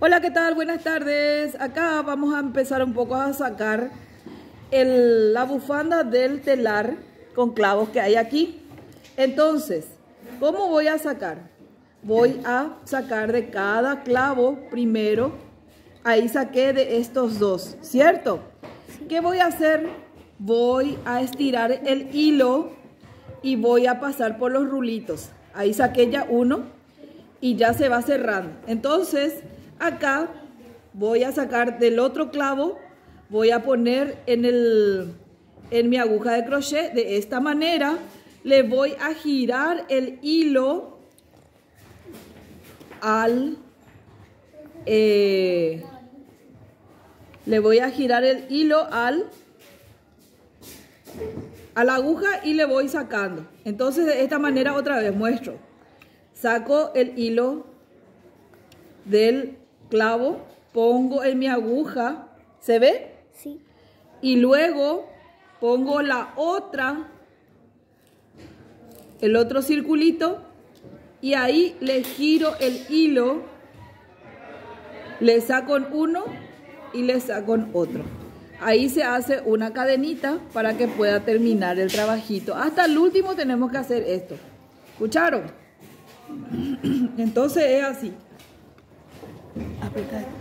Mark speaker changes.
Speaker 1: Hola, ¿qué tal? Buenas tardes. Acá vamos a empezar un poco a sacar la bufanda del telar con clavos que hay aquí. Entonces, ¿cómo voy a sacar? Voy a sacar de cada clavo primero. Ahí saqué de estos dos, ¿cierto? ¿Qué voy a hacer? Voy a estirar el hilo y voy a pasar por los rulitos. Ahí saqué ya uno y ya se va cerrando. Entonces, acá voy a sacar del otro clavo, voy a poner en, el, en mi aguja de crochet de esta manera, le voy a girar el hilo al... Eh, le voy a girar el hilo al a la aguja y le voy sacando. Entonces de esta manera otra vez muestro. Saco el hilo del clavo, pongo en mi aguja, ¿se ve?
Speaker 2: Sí.
Speaker 1: Y luego pongo la otra, el otro circulito, y ahí le giro el hilo, le saco uno y le saco otro. Ahí se hace una cadenita para que pueda terminar el trabajito. Hasta el último tenemos que hacer esto. ¿Escucharon? Entonces es así.
Speaker 2: 对，